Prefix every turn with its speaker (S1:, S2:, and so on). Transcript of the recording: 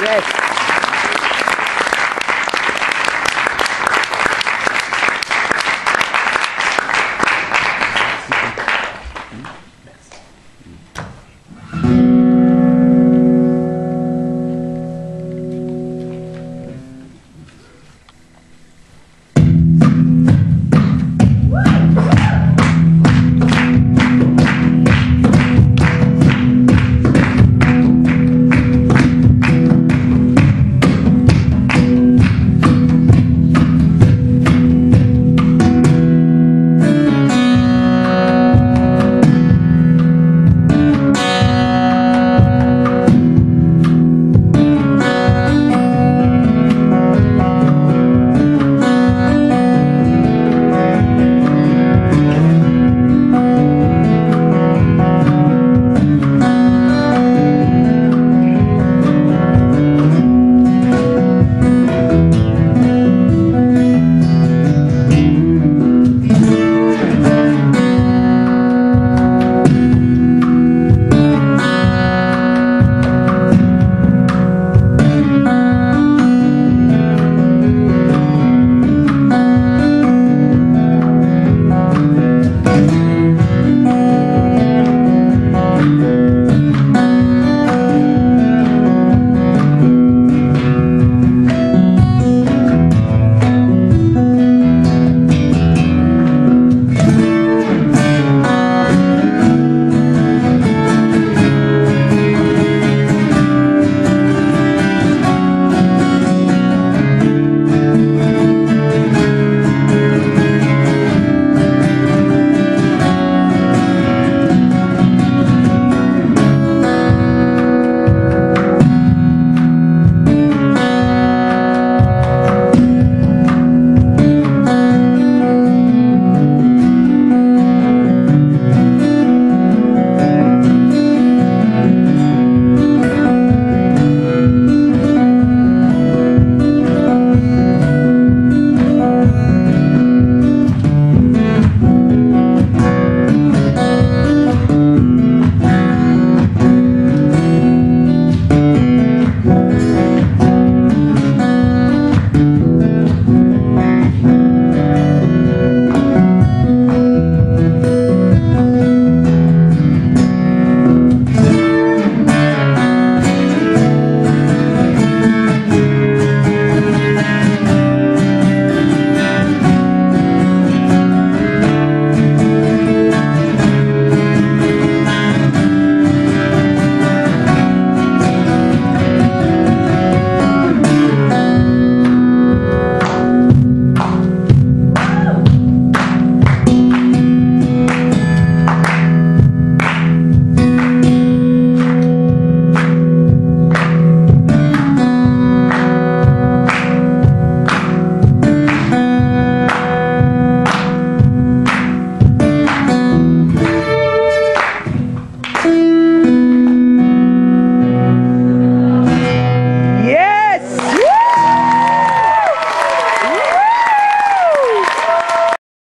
S1: Yes.